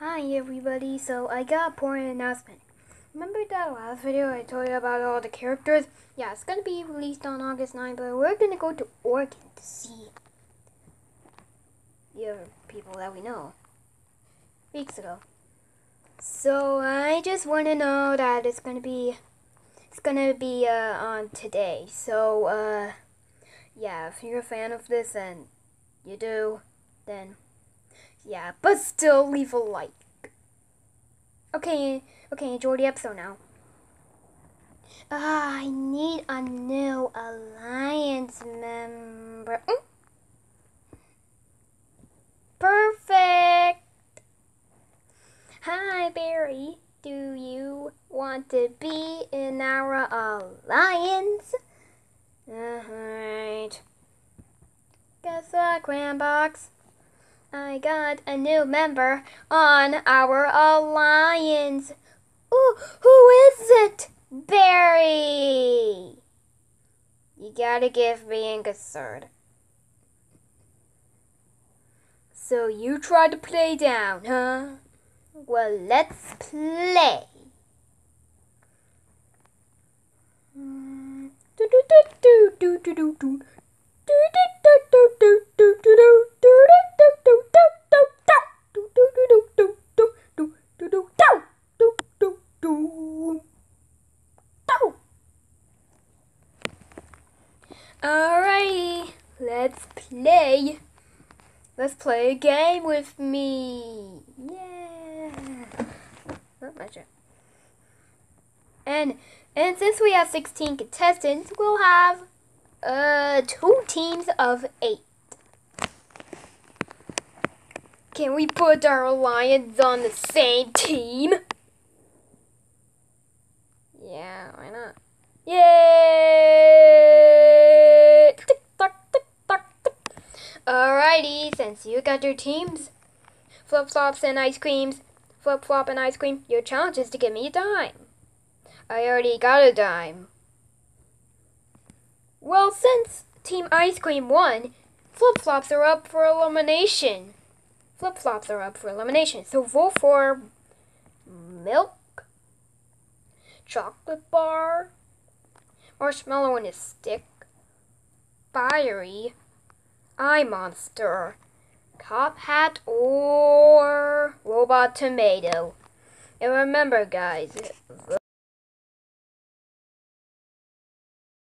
Hi everybody, so I got a important announcement. Remember that last video I told you about all the characters? Yeah, it's gonna be released on August 9th, but we're gonna go to Oregon to see the other people that we know. Weeks ago. So I just wanna know that it's gonna be it's gonna be uh, on today. So uh yeah, if you're a fan of this and you do, then yeah, but still leave a like. Okay, okay, enjoy the episode now. Ah, I need a new alliance member. Mm. Perfect. Hi, Barry. Do you want to be in our alliance? Alright. Guess what, Crambox? I got a new member on our alliance. Ooh, who is it? Barry! You gotta give me a concern. So you tried to play down, huh? Well, let's play. Mm, do do do do do do. Do do Alrighty, let's play. Let's play a game with me. Yeah. Not much. And and since we have 16 contestants, we'll have uh two teams of 8. Can we put our alliance on the same team? Yeah, why not? Yay! Alrighty, since you got your teams, flip flops and ice creams, flip flop and ice cream, your challenge is to give me a dime. I already got a dime. Well, since Team Ice Cream won, flip flops are up for elimination. Flip flops are up for elimination, so vote for milk, chocolate bar, marshmallow in a stick, fiery, eye monster, cop hat, or robot tomato. And remember, guys.